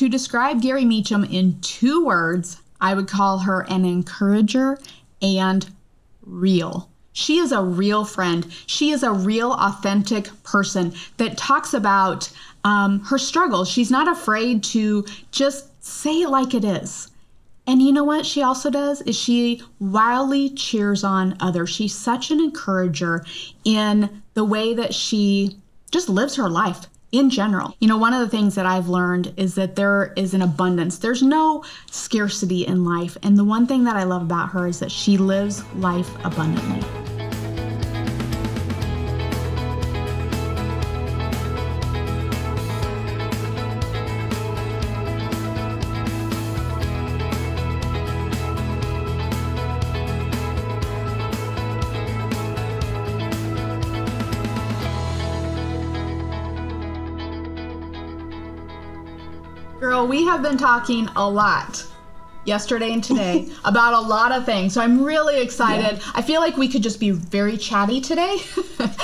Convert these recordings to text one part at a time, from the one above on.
To describe Gari Meacham in two words, I would call her an encourager and real. She is a real friend. She is a real, authentic person that talks about um, her struggles. She's not afraid to just say it like it is. And you know what she also does is she wildly cheers on others. She's such an encourager in the way that she just lives her life in general. You know, one of the things that I've learned is that there is an abundance. There's no scarcity in life. And the one thing that I love about her is that she lives life abundantly. We have been talking a lot yesterday and today about a lot of things. So I'm really excited. Yeah. I feel like we could just be very chatty today.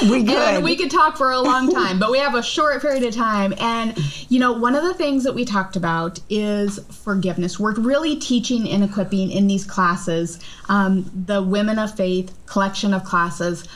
We could. we could talk for a long time, but we have a short period of time. And, you know, one of the things that we talked about is forgiveness. We're really teaching and equipping in these classes, um, the Women of Faith collection of classes.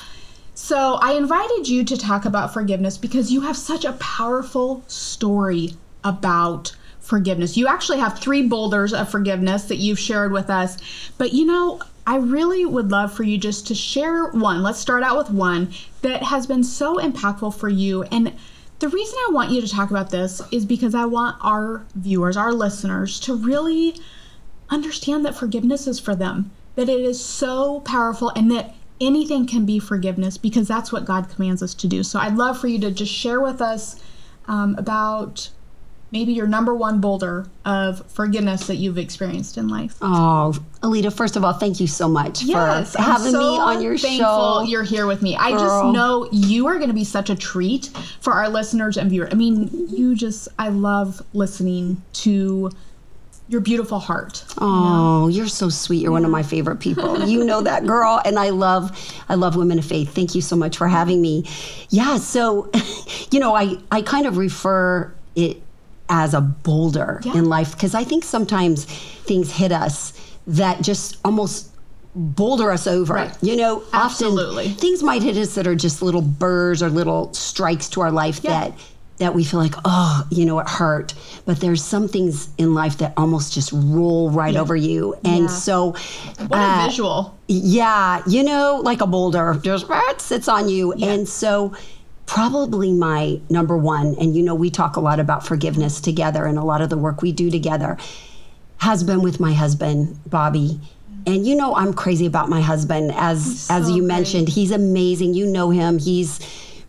So I invited you to talk about forgiveness because you have such a powerful story about forgiveness. You actually have three boulders of forgiveness that you've shared with us. But you know, I really would love for you just to share one. Let's start out with one that has been so impactful for you. And the reason I want you to talk about this is because I want our viewers, our listeners, to really understand that forgiveness is for them, that it is so powerful, and that anything can be forgiveness because that's what God commands us to do. So I'd love for you to just share with us um, about maybe your number one boulder of forgiveness that you've experienced in life? Oh, Alita, first of all, thank you so much yes, for having so me on your show. You're here with me. Girl. I just know you are going to be such a treat for our listeners and viewers. I mean, you just, I love listening to your beautiful heart. Oh, you are so sweet. You're yeah. one of my favorite people. you know that girl and I love I love women of faith. Thank you so much for having me. Yeah, so you know, I I kind of refer it as a boulder yeah. in life because I think sometimes things hit us that just almost boulder us over. Right. You know, Absolutely. often things might hit us that are just little burrs or little strikes to our life yeah. that that we feel like, oh, you know, it hurt. But there's some things in life that almost just roll right yeah. over you. And yeah. so what uh, a visual. Yeah, you know, like a boulder just sits on you. And so probably my number one, and you know, we talk a lot about forgiveness together and a lot of the work we do together has been with my husband, Bobby. And you know, I'm crazy about my husband. As so as you great. mentioned, he's amazing. You know him. He's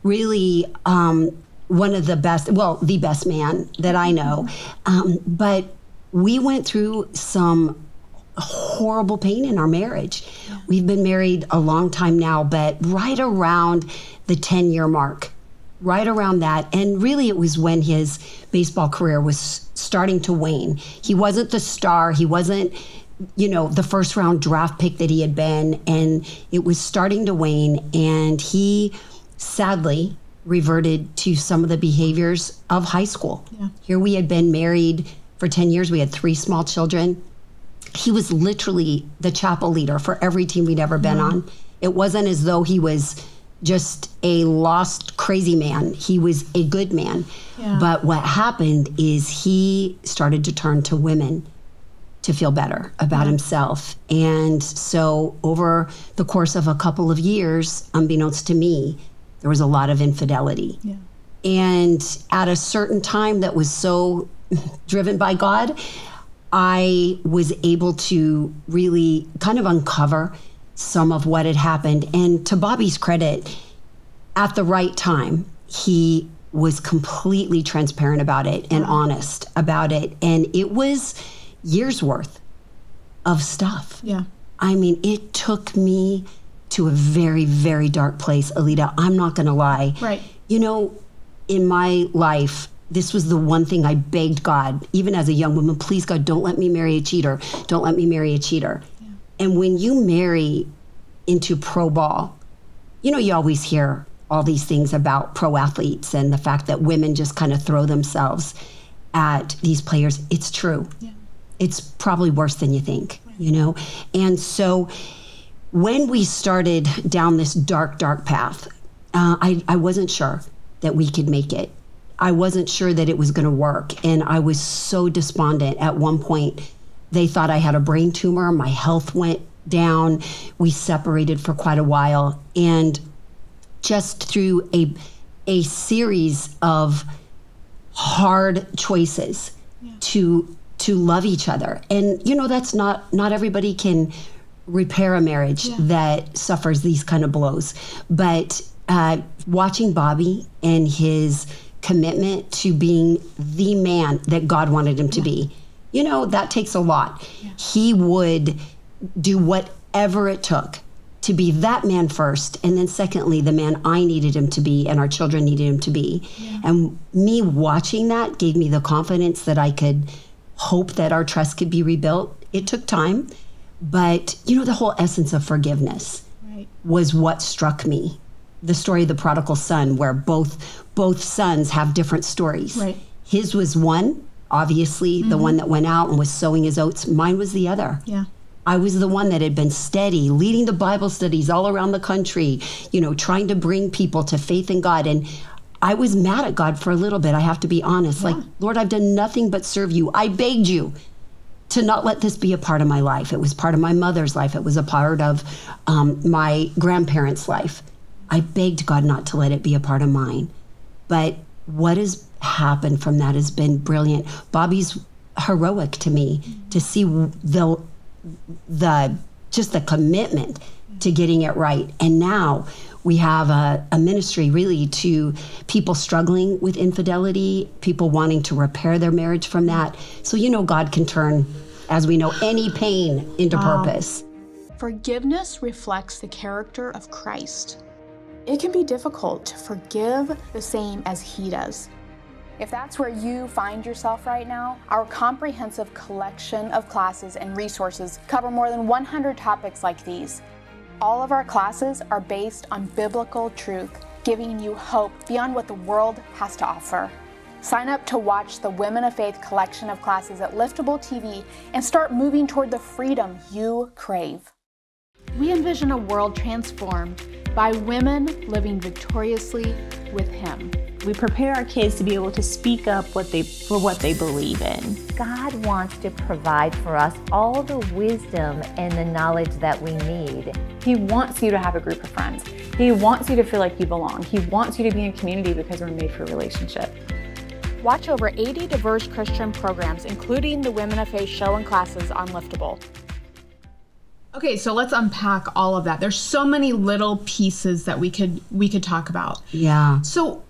really um, one of the best, well, the best man that I know. Um, but we went through some horrible pain in our marriage. We've been married a long time now, but right around the 10 year mark, right around that. And really, it was when his baseball career was starting to wane. He wasn't the star, he wasn't, you know, the first round draft pick that he had been. And it was starting to wane. And he sadly reverted to some of the behaviors of high school. Yeah. Here we had been married for 10 years, we had three small children. He was literally the chapel leader for every team we'd ever been yeah. on. It wasn't as though he was just a lost, crazy man. He was a good man. Yeah. But what happened is he started to turn to women to feel better about yeah. himself. And so, over the course of a couple of years, unbeknownst to me, there was a lot of infidelity. Yeah. And at a certain time that was so driven by God, I was able to really kind of uncover some of what had happened. And to Bobby's credit, at the right time, he was completely transparent about it and honest about it. And it was years worth of stuff. Yeah. I mean, it took me to a very, very dark place, Alita. I'm not going to lie. Right. You know, in my life, this was the one thing I begged God, even as a young woman, please, God, don't let me marry a cheater. Don't let me marry a cheater. And when you marry into pro ball, you know, you always hear all these things about pro athletes and the fact that women just kind of throw themselves. at these players, it's true. Yeah. It's probably worse than you think, you know? And so when we started down this dark, dark path, uh, I, I wasn't sure that we could make it. I wasn't sure that it was going to work. And I was so despondent. At one point, they thought I had a brain tumor. My health went down. We separated for quite a while. And just through a, a series of hard choices yeah. to to love each other and you know that's not not everybody can repair a marriage yeah. that suffers these kind of blows but uh, watching bobby and his commitment to being the man that god wanted him yeah. to be you know that takes a lot he would do whatever it took to be that man first and then secondly the man i needed him to be and our children needed him to be yeah. and me watching that gave me the confidence that i could hope that our trust could be rebuilt it took time but you know the whole essence of forgiveness right. was what struck me the story of the prodigal son where both both sons have different stories right. his was one obviously mm-hmm. the one that went out and was sowing his oats mine was the other yeah I was the one that had been steady, leading the Bible studies all around the country, you know, trying to bring people to faith in God. And I was mad at God for a little bit. I have to be honest. Yeah. Like, Lord, I've done nothing but serve you. I begged you to not let this be a part of my life. It was part of my mother's life, it was a part of um, my grandparents' life. I begged God not to let it be a part of mine. But what has happened from that has been brilliant. Bobby's heroic to me to see the the just the commitment to getting it right. And now we have a, a, ministry really to people struggling with infidelity, people wanting to repair their marriage from that. So, you know, God can turn, as we know, any pain into wow. purpose. Forgiveness reflects the character of Christ. It can be difficult to forgive the same as He does. If that's where you find yourself right now, our comprehensive collection of classes and resources cover more than 100 topics like these. All of our classes are based on biblical truth, giving you hope beyond what the world has to offer. Sign up to watch the Women of Faith collection of classes at Liftable TV and start moving toward the freedom you crave. We envision a world transformed by women living victoriously with Him. We prepare our kids to be able to speak up what they, for what they believe in. God wants to provide for us all the wisdom and the knowledge that we need. He wants you to have a group of friends. He wants you to feel like you belong. He wants you to be in community because we're made for relationship. Watch over 80 diverse Christian programs, including the Women of Faith show and classes on Liftable. Okay, so let's unpack all of that. There's so many little pieces that we could we could talk about. Yeah. So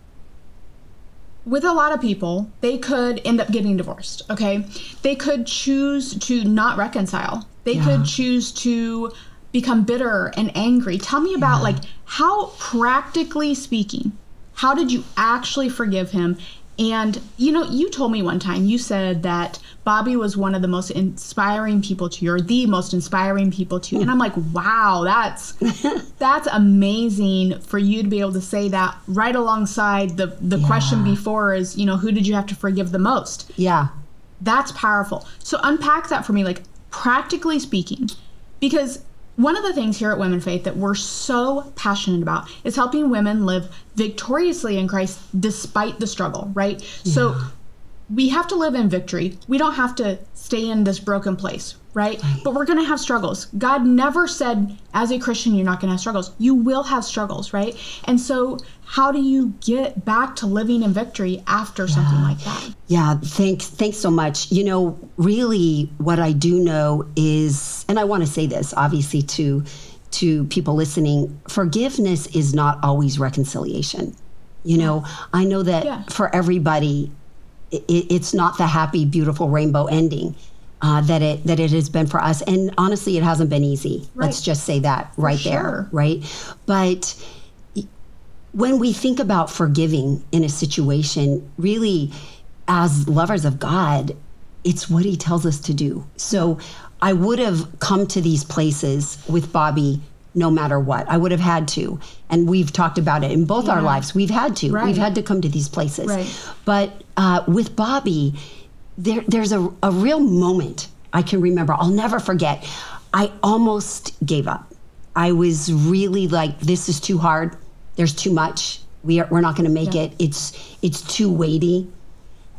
with a lot of people, they could end up getting divorced, okay? They could choose to not reconcile. They yeah. could choose to become bitter and angry. Tell me about yeah. like how practically speaking, how did you actually forgive him and you know, you told me one time, you said that Bobby was one of the most inspiring people to you, or the most inspiring people to you. And I'm like, wow, that's that's amazing for you to be able to say that right alongside the the yeah. question before is, you know, who did you have to forgive the most? Yeah. That's powerful. So unpack that for me, like practically speaking, because one of the things here at Women Faith that we're so passionate about is helping women live victoriously in Christ despite the struggle, right? Yeah. So we have to live in victory. We don't have to stay in this broken place, right? But we're going to have struggles. God never said, as a Christian, you're not going to have struggles. You will have struggles, right? And so, how do you get back to living in victory after yeah. something like that? Yeah, thanks. Thanks so much. You know, really, what I do know is, and I want to say this, obviously, to to people listening, forgiveness is not always reconciliation. You know, I know that yeah. for everybody, it, it's not the happy, beautiful rainbow ending. Uh, that it that it has been for us, and honestly, it hasn't been easy. Right. Let's just say that right sure. there, right? But when we think about forgiving in a situation, really, as lovers of God, it's what He tells us to do. So I would have come to these places with Bobby no matter what. I would have had to. And we've talked about it in both our lives. We've had to. Right. We've had to come to these places. Right. But uh, with Bobby, there, there's a, a real moment I can remember. I'll never forget. I almost gave up. I was really like, this is too hard. There's too much. We are, we're not going to make it. It's it's too weighty.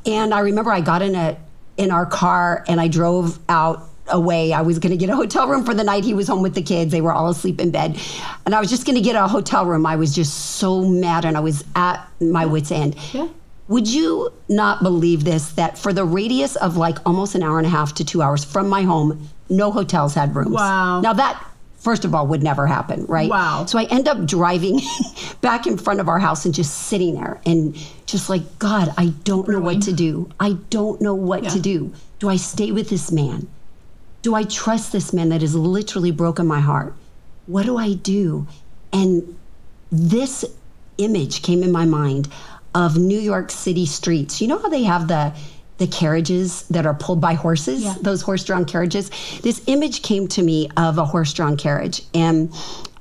And I remember I got in a in our car and I drove out away. I was going to get a hotel room for the night. He was home with the kids. They were all asleep in bed. And I was just going to get a hotel room. I was just so mad and I was at my wits end. Yeah. Would you not believe this that for the radius of like almost an hour and a half to 2 hours from my home, no hotels had rooms. Wow. Now that first of all would never happen, right? Wow. So I end up driving back in front of our house and just sitting there and just like, God, I don't know what to do. I don't know what to do. Do I stay with this man? Do I trust this man that has literally broken my heart? What do I do? And this image came in my mind of New York City streets. You know how they have the the carriages that are pulled by horses, Yeah. those horse-drawn carriages. This image came to me of a horse-drawn carriage and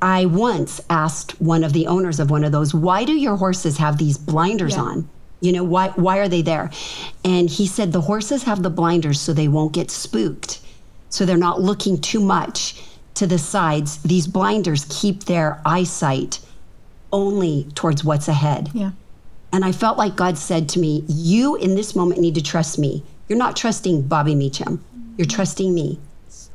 I once asked one of the owners of one of those, "Why do your horses have these blinders Yeah. on?" You know, why why are they there? And he said the horses have the blinders so they won't get spooked. So they're not looking too much to the sides. These blinders keep their eyesight only towards what's ahead. Yeah. And I felt like God said to me, You in this moment need to trust me. You're not trusting Bobby Meacham. You're trusting me.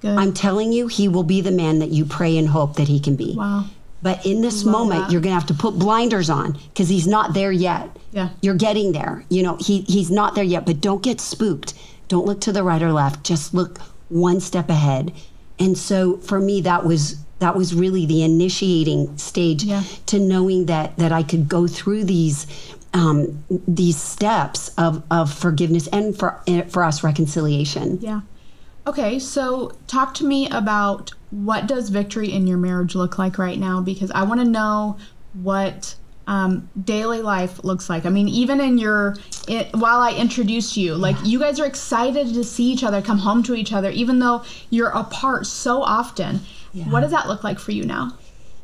I'm telling you, he will be the man that you pray and hope that he can be. wow. But in this moment, that. you're going to have to put blinders on because he's not there yet. Yeah. You're getting there. You know, he, he's not there yet, but don't get spooked. Don't look to the right or left. Just look one step ahead. And so for me, that was that was really the initiating stage Yeah. to knowing that that I could go through these um, these steps of, of forgiveness and for for us reconciliation. Yeah. Okay, so talk to me about what does victory in your marriage look like right now because I want to know what um, daily life looks like. I mean, even in your it, while I introduced you, like you guys are excited to see each other, come home to each other, even though you're apart so often. What does that look like for you now?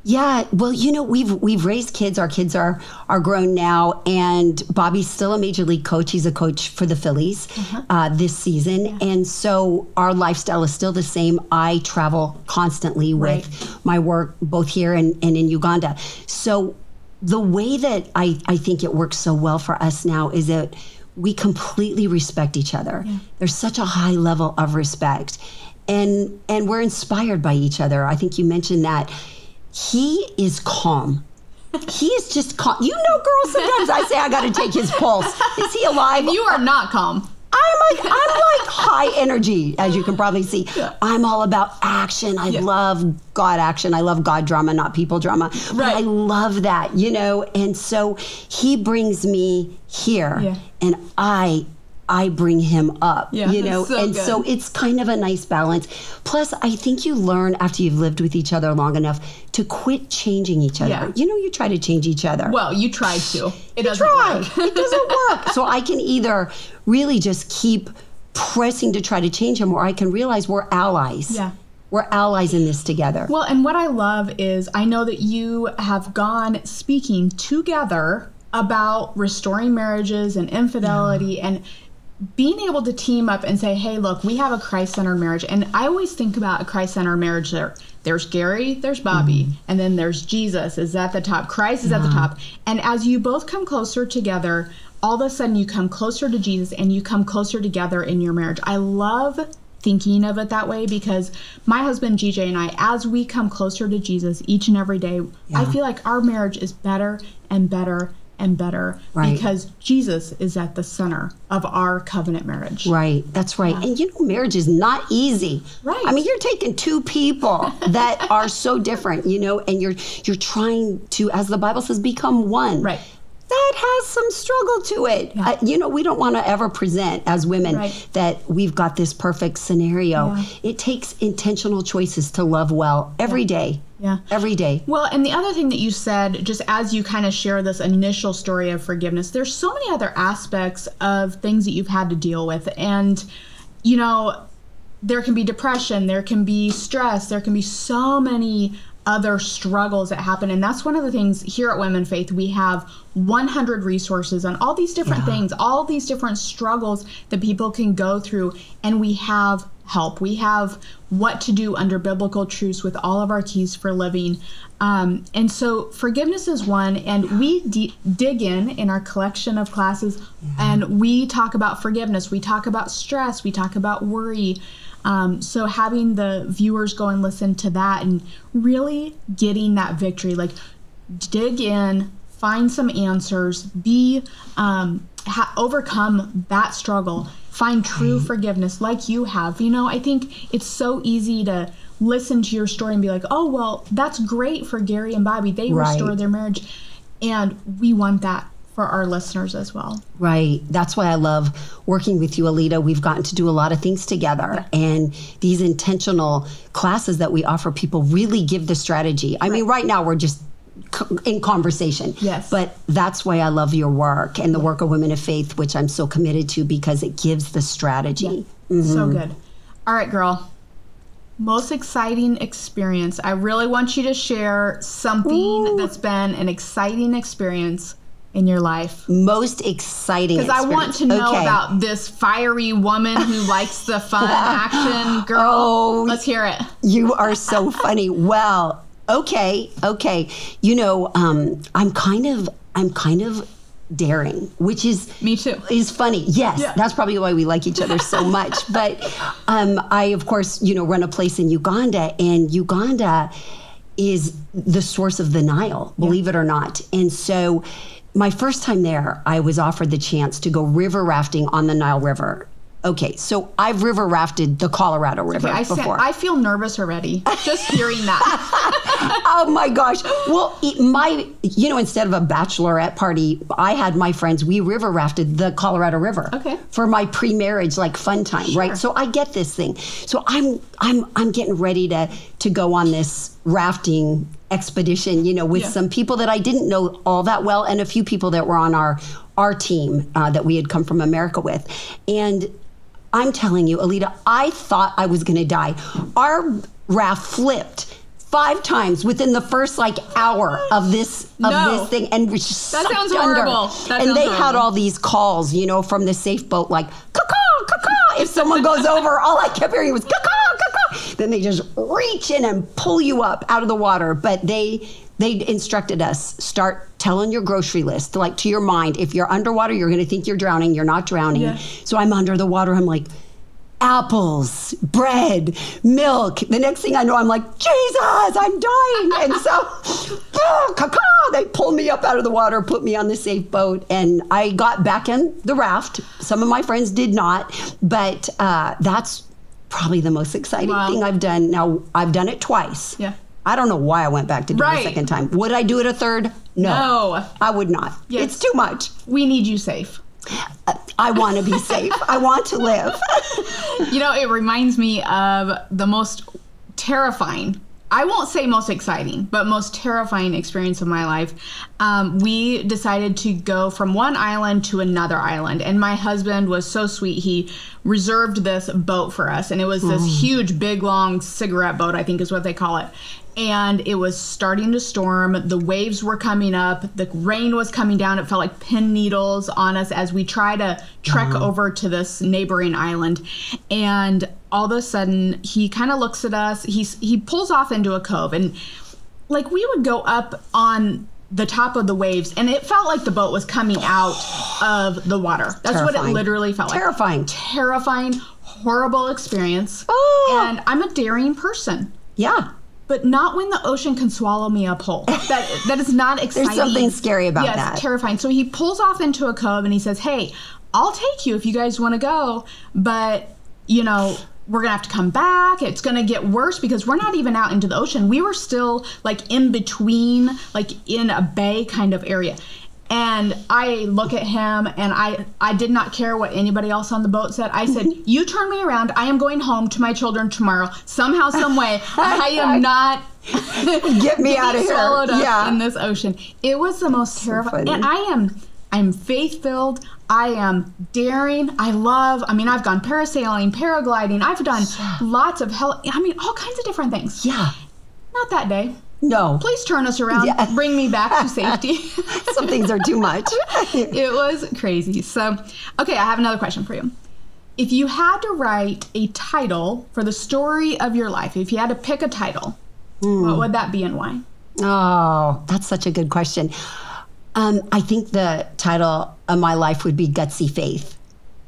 Yeah, well, you know, we've we've raised kids. Our kids are are grown now, and Bobby's still a major league coach. He's a coach for the Phillies uh, this season, and so our lifestyle is still the same. I travel constantly with my work, both here and, and in Uganda. So the way that I I think it works so well for us now is that we completely respect each other. There's such a high level of respect, and and we're inspired by each other. I think you mentioned that he is calm. He is just calm. You know, girls, sometimes I say I got to take his pulse. Is he alive? You are not calm. I'm like I'm like high energy, as you can probably see. I'm all about action. I love God action. I love God drama, not people drama. Right. I love that, you know. And so he brings me here, Yeah. and I. I bring him up, Yeah, you know, so and good. so it's kind of a nice balance. Plus, I think you learn after you've lived with each other long enough to quit changing each other. Yeah. You know, you try to change each other Well, you try to. It doesn't try. work. it doesn't work. So I can either really just keep pressing to try to change him, or I can realize we're allies. Yeah. We're allies in this together. Well, and what I love is I know that you have gone speaking together about restoring marriages and infidelity and being able to team up and say, hey, look, we have a Christ centered marriage. And I always think about a Christ centered marriage there. There's Gari, there's Bobby, mm-hmm. and then there's Jesus is at the top. Christ is at the mm-hmm. top. And as you both come closer together, all of a sudden you come closer to Jesus and you come closer together in your marriage. I love thinking of it that way because my husband GJ and I, as we come closer to Jesus each and every day, I feel like our marriage is better and better and better Right. because Jesus is at the center of our covenant marriage. Right, that's right. And you know, marriage is not easy. Right. I mean, you're taking two people that are so different, you know, and you're you're trying to, as the Bible says, become one. Right. That has some struggle to it. Uh, you know, we don't want to ever present as women Right. that we've got this perfect scenario. Yeah. It takes intentional choices to love well every day. Yeah. Every day. Well, and the other thing that you said, just as you kind of share this initial story of forgiveness, there's so many other aspects of things that you've had to deal with. And, you know, there can be depression, there can be stress, there can be so many other struggles that happen. And that's one of the things here at Women Faith. We have 100 resources on all these different Yeah. things, all these different struggles that people can go through. And we have help. We have what to do under biblical truths with all of our keys for living. Um, and so forgiveness is one. And we dig in in our collection of classes and we talk about forgiveness. We talk about stress. We talk about worry. Um, so having the viewers go and listen to that and really getting that victory, like dig in, find some answers, be um, ha- overcome that struggle, find true forgiveness like you have. You know, I think it's so easy to listen to your story and be like, oh well, that's great for Gari and Bobby. They Right. restored their marriage, and we want that for our listeners as well. Right. That's why I love working with you, Alita. We've gotten to do a lot of things together, and these intentional classes that we offer people really give the strategy. I mean, right now we're just in conversation. Yes. But that's why I love your work and the work of Women of Faith, which I'm so committed to because it gives the strategy. Mm-hmm. So good. All right, girl. Most exciting experience. I really want you to share something that's been an exciting experience in your life. Most exciting. Because I want to know Okay. about this fiery woman who likes the fun action. Girl, Oh, let's hear it. You are so funny. Well, okay, okay. You know, um, I'm kind of, I'm kind of daring, which is Me too. is funny. Yes, Yeah. that's probably why we like each other so much. but um, I, of course, you know, run a place in Uganda, and Uganda is the source of the Nile, believe it or not. And so, my first time there, I was offered the chance to go river rafting on the Nile River. Okay, so I've river rafted the Colorado River Okay, I, said, before. I feel nervous already just hearing that. oh my gosh. Well, my, you know, instead of a bachelorette party, I had my friends, we river rafted the Colorado River. Okay. For my pre-marriage, like fun time, right? So I get this thing. So I'm, I'm, I'm getting ready to, to go on this rafting expedition, you know, with Yeah. some people that I didn't know all that well and a few people that were on our, our team uh, that we had come from America with. And I'm telling you, Alita, I thought I was going to die. Our raft flipped five times within the first like hour of this of No. this thing, and That sounds under. horrible. That and they had all these calls, you know, from the safe boat, like caw caw. If someone goes over, all I kept hearing was caw caw. Then they just reach in and pull you up out of the water. But they they instructed us start telling your grocery list like to your mind if you're underwater you're going to think you're drowning you're not drowning Yeah. so i'm under the water i'm like apples bread milk the next thing i know i'm like jesus i'm dying and so oh, caw they pulled me up out of the water put me on the safe boat and i got back in the raft some of my friends did not but uh, that's probably the most exciting Wow. thing i've done now i've done it twice Yeah. I don't know why I went back to do it a second time. Would I do it a third? No. No. I would not. Yes. It's too much. we need you safe. I want to be safe. I want to live. You know, it reminds me of the most terrifying. I won't say most exciting, but most terrifying experience of my life. Um, we decided to go from one island to another island, and my husband was so sweet. He reserved this boat for us, and it was this huge, big, long cigarette boat, I think is what they call it. And it was starting to storm. The waves were coming up. The rain was coming down. It felt like pin needles on us as we try to trek mm-hmm. over to this neighboring island. And all of a sudden, he kind of looks at us. He's he pulls off into a cove, and like we would go up on the top of the waves, and it felt like the boat was coming out of the water. That's what it literally felt like. Terrifying. Terrifying, horrible experience. Oh. And I'm a daring person Yeah. But not when the ocean can swallow me up whole. That that is not exciting. There's something scary about yes, that. terrifying. So he pulls off into a cove and he says, "Hey, I'll take you if you guys want to go, but you know." We're gonna have to come back. It's gonna get worse because we're not even out into the ocean. We were still like in between, like in a bay kind of area. And I look at him and I I did not care what anybody else on the boat said. I said, "You turn me around. I am going home to my children tomorrow. Somehow, some way. I am not Get me out of here. Yeah. in this ocean. It was the most terrifying. funny. And I am I'm faith filled. I am daring. I love. I mean, I've gone parasailing, paragliding. I've done lots of hell. I mean, all kinds of different things. Yeah. Not that day. No. Please turn us around. Yeah. Bring me back to safety. Some things are too much. it was crazy. So, okay, I have another question for you. If you had to write a title for the story of your life, if you had to pick a title, Hmm. what would that be and why? Oh, that's such a good question. Um, I think the title of my life would be Gutsy Faith.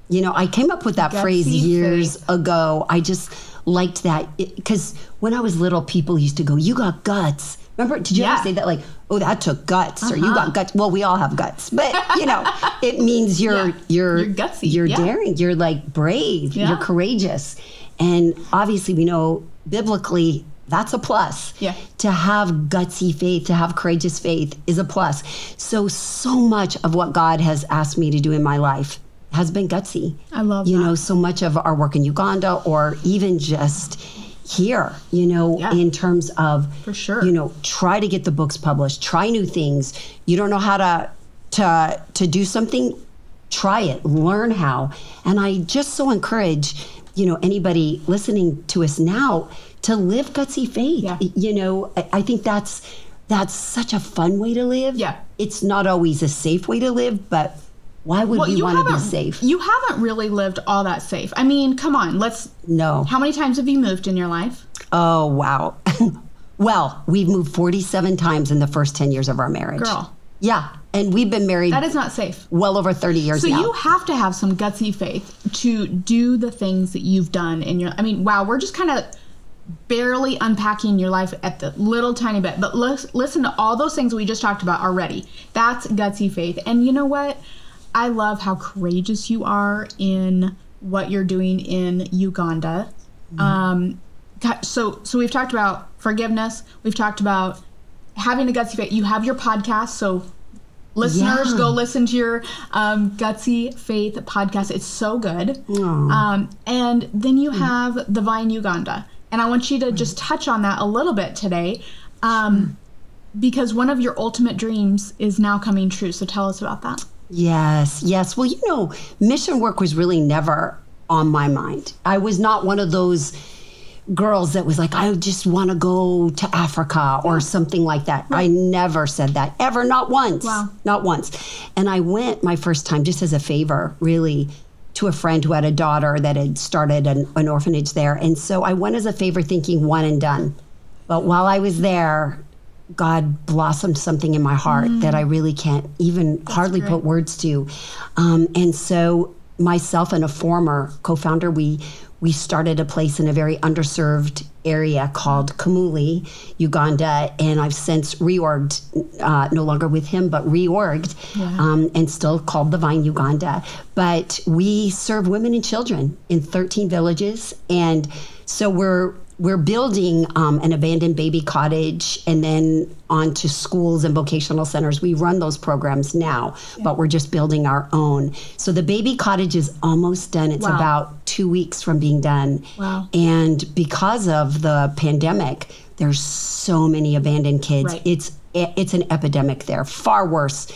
You know, I came up with that Gutsy phrase years Faith. ago. I just liked that because when I was little, people used to go, You got guts. Remember, did you Yeah. ever say that? Like, oh, that took guts, or you Uh-huh. got guts. Well, we all have guts, but you know, it means you're Yeah. you're You're gutsy, you're yeah. daring, you're like brave, you're courageous, and obviously we know biblically that's a plus Yeah. to have gutsy faith, to have courageous faith is a plus. So, so much of what God has asked me to do in my life has been gutsy. I love You that. know, so much of our work in Uganda or even just here, you know, Yeah. in terms of, For sure. you know, try to get the books published, try new things. You don't know how to, to, to do something, try it, learn how. And I just so encourage, you know, anybody listening to us now to live gutsy faith. Yeah. You know, I, I think that's that's such a fun way to live. Yeah. It's not always a safe way to live, but why would we want to be safe? You haven't really lived all that safe. I mean, come on, let's no. how many times have you moved in your life? Oh, wow. well, we've moved 47 times in the first 10 years of our marriage. Girl. Yeah. And we've been married That is not safe. well over 30 years So now. you have to have some gutsy faith to do the things that you've done in your I mean, wow, we're just kind of barely unpacking your life at the little tiny bit. But lis- listen to all those things we just talked about already. That's gutsy faith. And you know what? I love how courageous you are in what you're doing in Uganda. Um, so so we've talked about forgiveness. We've talked about having a gutsy faith. You have your podcast, so listeners Yeah. go listen to your um, gutsy faith podcast. It's so good. Um, and then you have the vine uganda. And i want you to just touch on that a little bit today um, because one of your ultimate dreams is now coming true. So tell us about that Yes, yes. Well, you know, mission work was really never on my mind. I was not one of those girls that was like, I just want to go to Africa or something like that. I never said that ever, not once. Wow. Not once. And I went my first time just as a favor, really. To a friend who had a daughter that had started an, an orphanage there. And so I went as a favor thinking one and done. But while I was there, God blossomed something in my heart that I really can't even hardly great. put words to. Um, and so myself and a former co-founder, we we started a place in a very underserved area called Kamuli, Uganda, and I've since reorged, uh, no longer with him, but reorged, um, and still called the Vine Uganda. But we serve women and children in 13 villages, and so we're we're building um, an abandoned baby cottage and then onto schools and vocational centers. We run those programs now, but we're just building our own. So the baby cottage is almost done. It's Wow. about two weeks from being done. Wow. And because of the pandemic, there's so many abandoned kids. Right. It's it's an epidemic there, far worse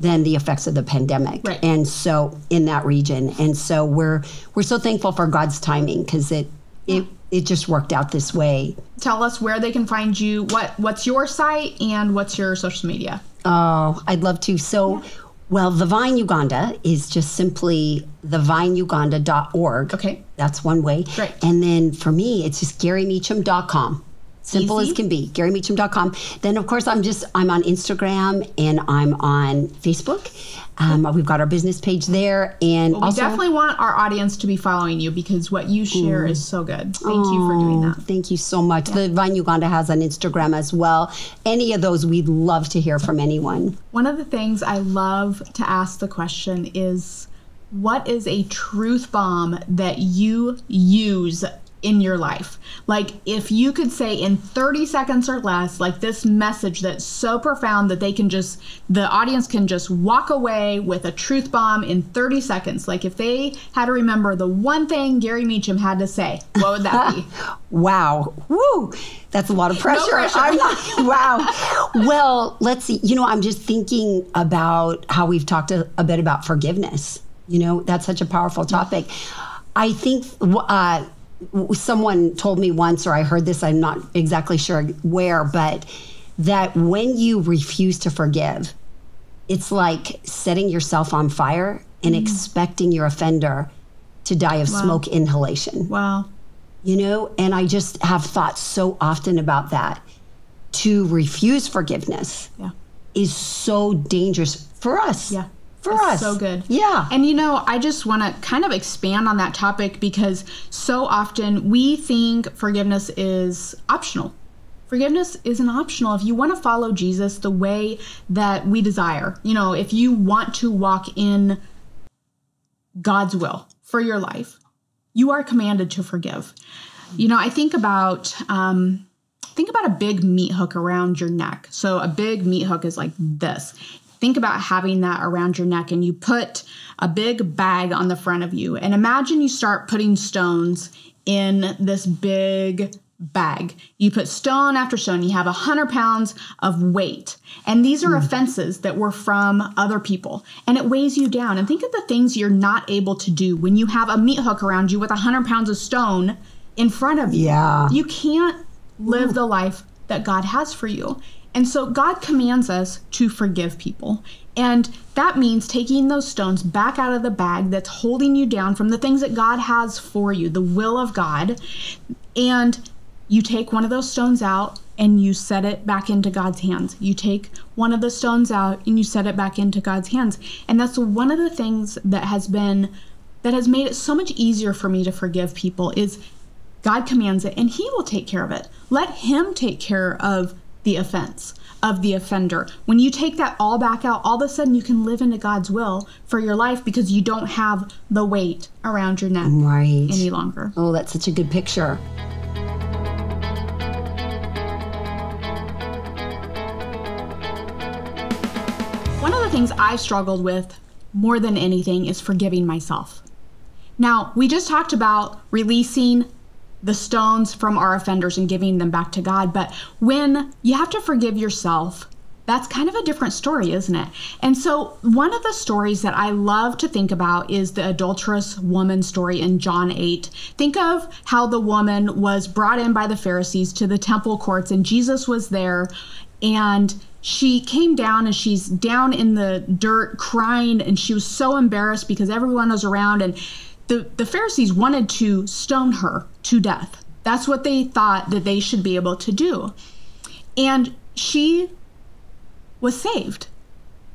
than the effects of the pandemic. Right. And so in that region, and so we're we're so thankful for God's timing because it it it just worked out this way. tell us where they can find you what what's your site and what's your social media Oh, I'd love to. So, well, the Vine Uganda is just simply thevineuganda.org. Okay. That's one way. Great. And then for me, it's just garimeacham.com. Simple Easy. as can be. GariMeacham.com. Then, of course, I'm just I'm on Instagram and I'm on Facebook. Um, we've got our business page there, and we also definitely want our audience to be following you because what you share is so good thank you for doing Oh, that Thank you so much. The Vine Uganda has an Instagram as well. Any of those, we'd love to hear from anyone. One of the things I love to ask the question is what is a truth bomb that you use in your life? Like, if you could say in 30 seconds or less, like this message that's so profound that they can just, the audience can just walk away with a truth bomb in 30 seconds. Like, if they had to remember the one thing Gari Meacham had to say, what would that be? Wow. Woo. That's a lot of pressure. pressure. I'm not, wow. Well, let's see. You know, I'm just thinking about how we've talked a, a bit about forgiveness. You know, that's such a powerful topic. I think uh, someone told me once, or I heard this, I'm not exactly sure where, but that when you refuse to forgive, it's like setting yourself on fire and Mm. expecting your offender to die of smoke inhalation. Wow. You know, and I just have thought so often about that. To refuse forgiveness Yeah. is so dangerous for us. Yeah. For us. So good. Yeah. And you know, I just want to kind of expand on that topic because so often we think forgiveness is optional. Forgiveness isn't optional. If you want to follow Jesus the way that we desire, you know, if you want to walk in God's will for your life, you are commanded to forgive. You know, I think about um, think about a big meat hook around your neck. So a big meat hook is like this. Think about having that around your neck, and you put a big bag on the front of you. And imagine you start putting stones in this big bag. You put stone after stone, you have a hundred pounds of weight. And these are hmm. offenses that were from other people. And it weighs you down. And think of the things you're not able to do when you have a meat hook around you with a hundred pounds of stone in front of you. Yeah. You can't live the life that God has for you. And so God commands us to forgive people. And that means taking those stones back out of the bag that's holding you down from the things that God has for you, the will of God. And you take one of those stones out and you set it back into God's hands. You take one of the stones out and you set it back into God's hands. And that's one of the things that has been that has made it so much easier for me to forgive people is God commands it and he will take care of it. Let him take care of the offense of the offender. When you take that all back out, all of a sudden you can live into God's will for your life because you don't have the weight around your neck Right. any longer. Oh, that's such a good picture. One of the things I've struggled with more than anything is forgiving myself. Now, we just talked about releasing the stones from our offenders and giving them back to God, but when you have to forgive yourself, that's kind of a different story, isn't it? And so, one of the stories that I love to think about is the adulterous woman story in John 8. Think of how the woman was brought in by the Pharisees to the temple courts, and Jesus was there, and she came down and she's down in the dirt crying, and she was so embarrassed because everyone was around, and the, the Pharisees wanted to stone her to death. That's what they thought that they should be able to do. And she was saved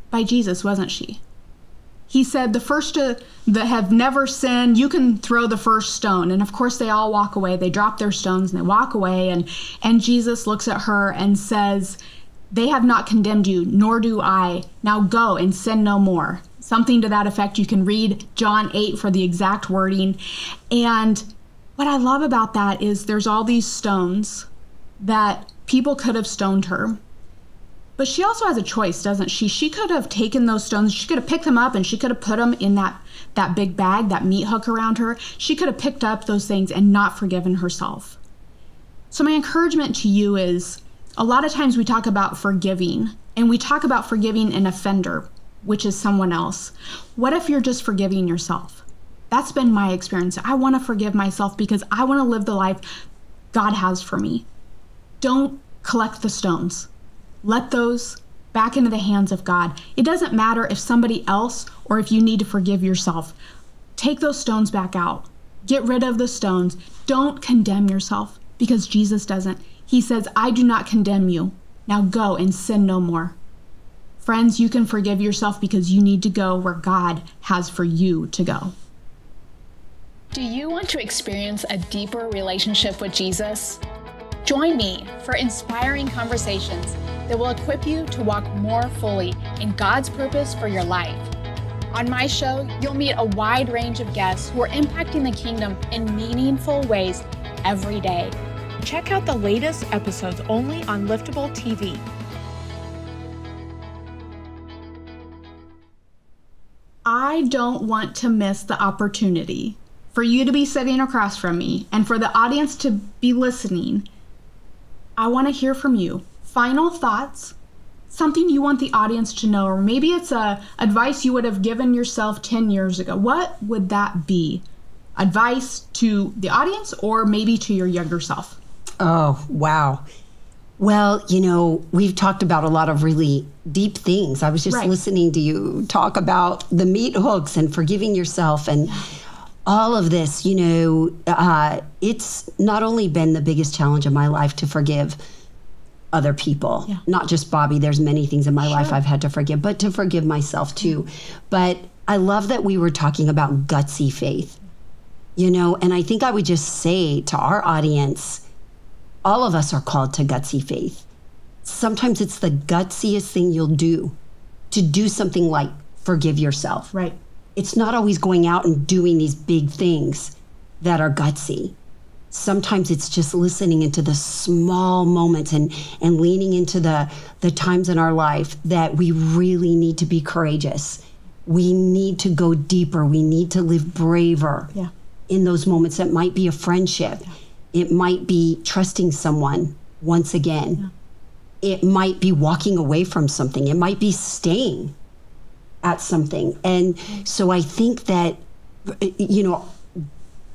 by Jesus, wasn't she? He said, The first to, that have never sinned, you can throw the first stone. And of course, they all walk away. They drop their stones and they walk away. And, and Jesus looks at her and says, They have not condemned you, nor do I. Now go and sin no more. Something to that effect. You can read John 8 for the exact wording. And what I love about that is there's all these stones that people could have stoned her. But she also has a choice, doesn't she? She could have taken those stones, she could have picked them up and she could have put them in that that big bag, that meat hook around her. She could have picked up those things and not forgiven herself. So my encouragement to you is a lot of times we talk about forgiving and we talk about forgiving an offender, which is someone else. What if you're just forgiving yourself? That's been my experience. I want to forgive myself because I want to live the life God has for me. Don't collect the stones. Let those back into the hands of God. It doesn't matter if somebody else or if you need to forgive yourself. Take those stones back out. Get rid of the stones. Don't condemn yourself because Jesus doesn't. He says, I do not condemn you. Now go and sin no more. Friends, you can forgive yourself because you need to go where God has for you to go. Do you want to experience a deeper relationship with Jesus? Join me for inspiring conversations that will equip you to walk more fully in God's purpose for your life. On my show, you'll meet a wide range of guests who are impacting the kingdom in meaningful ways every day. Check out the latest episodes only on Liftable TV. I don't want to miss the opportunity for you to be sitting across from me and for the audience to be listening. I want to hear from you. Final thoughts, something you want the audience to know, or maybe it's a advice you would have given yourself 10 years ago. What would that be? Advice to the audience or maybe to your younger self? Oh, wow. Well, you know, we've talked about a lot of really deep things. I was just Right. listening to you talk about the meat hooks and forgiving yourself and all of this. You know, uh, it's not only been the biggest challenge of my life to forgive other people, not just Bobby. There's many things in my life I've had to forgive, but to forgive myself too. But I love that we were talking about gutsy faith, you know, and I think I would just say to our audience, all of us are called to gutsy faith. Sometimes it's the gutsiest thing you'll do to do something like forgive yourself. Right. It's not always going out and doing these big things that are gutsy. Sometimes it's just listening into the small moments and, and leaning into the, the times in our life that we really need to be courageous. We need to go deeper. We need to live braver Yeah. in those moments. That might be a friendship. It might be trusting someone once again. It might be walking away from something. It might be staying at something. And so I think that, you know,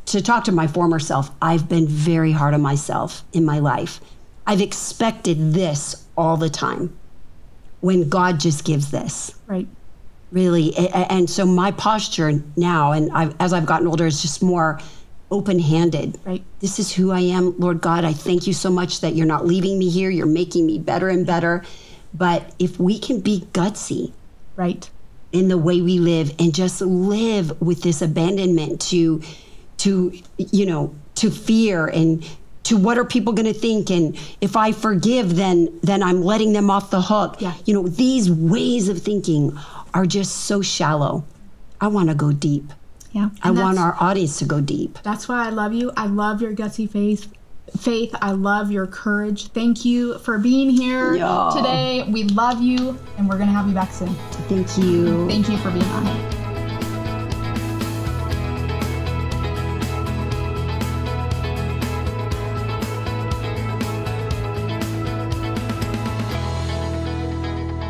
to talk to my former self, I've been very hard on myself in my life. I've expected this all the time when God just gives this Right. really and so my posture now and I've, as i've gotten older is just more open-handed. Right. this is who i am. Lord god i thank you so much that you're not leaving me here. You're making me better and better. But if we can be gutsy Right. in the way we live and just live with this abandonment to to you know to fear and to what are people going to think? And if i forgive then then i'm letting them off the hook. Yeah. you know these ways of thinking are just so shallow. I want to go deep Yeah. i want our audience to go deep That's why I love you. I love your gutsy faith. Faith, I love your courage. Thank you for being here Yeah. today. We love you, and we're gonna have you back soon. thank you Thank you for being on.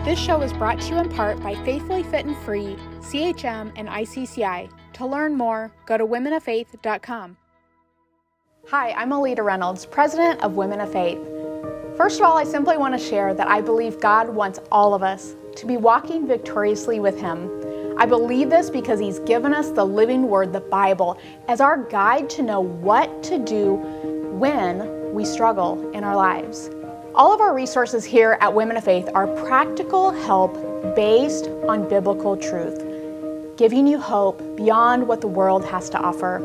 This show is brought to you in part by Faithfully Fit and Free, CHM, and ICCI. To learn more, go to womenoffaith.com. Hi, I'm Alita Reynolds, president of Women of Faith. First of all, I simply want to share that I believe God wants all of us to be walking victoriously with Him. I believe this because He's given us the living Word, the Bible, as our guide to know what to do when we struggle in our lives. All of our resources here at Women of Faith are practical help based on biblical truth, giving you hope beyond what the world has to offer.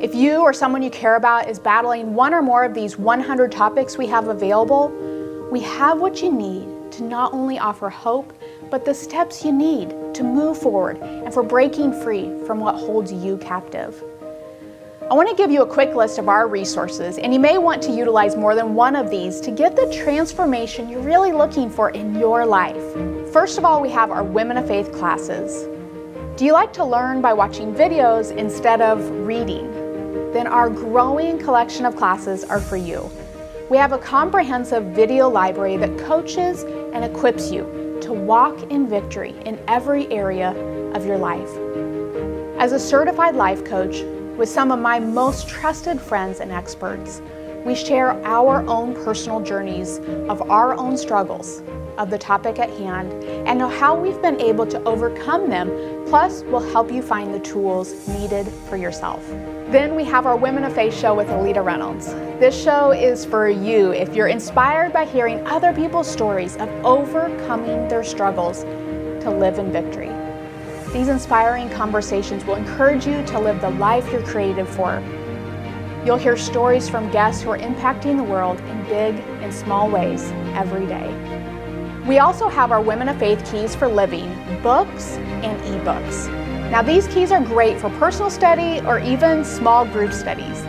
If you or someone you care about is battling one or more of these 100 topics we have available, we have what you need to not only offer hope, but the steps you need to move forward and for breaking free from what holds you captive. I want to give you a quick list of our resources, and you may want to utilize more than one of these to get the transformation you're really looking for in your life. First of all, we have our Women of Faith classes. Do you like to learn by watching videos instead of reading? Then our growing collection of classes are for you. We have a comprehensive video library that coaches and equips you to walk in victory in every area of your life. As a certified life coach with some of my most trusted friends and experts, we share our own personal journeys of our own struggles of the topic at hand and know how we've been able to overcome them, plus, we'll help you find the tools needed for yourself. Then we have our Women of Faith show with Alita Reynolds. This show is for you if you're inspired by hearing other people's stories of overcoming their struggles to live in victory. These inspiring conversations will encourage you to live the life you're created for. You'll hear stories from guests who are impacting the world in big and small ways every day. We also have our Women of Faith Keys for Living books and ebooks. Now, these keys are great for personal study or even small group studies.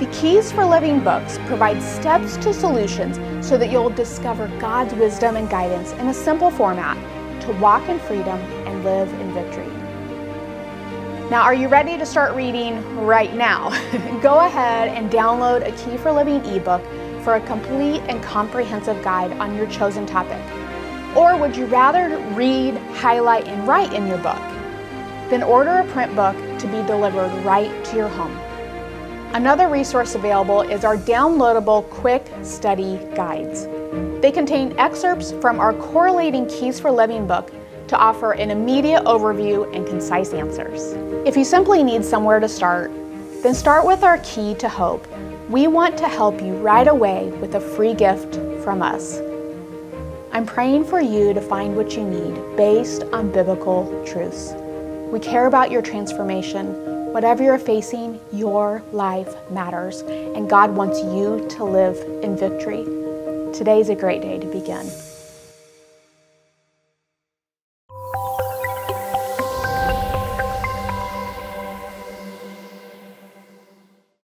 The Keys for Living books provide steps to solutions so that you'll discover God's wisdom and guidance in a simple format to walk in freedom and live in victory. Now, are you ready to start reading right now? Go ahead and download a Key for Living ebook for a complete and comprehensive guide on your chosen topic. Or would you rather read, highlight, and write in your book? Then order a print book to be delivered right to your home. Another resource available is our downloadable quick study guides. They contain excerpts from our Correlating Keys for Living book to offer an immediate overview and concise answers. If you simply need somewhere to start, then start with our Key to Hope. We want to help you right away with a free gift from us. I'm praying for you to find what you need based on biblical truths. We care about your transformation Whatever you're facing, your life matters, and God wants you to live in victory. Today is a great day to begin.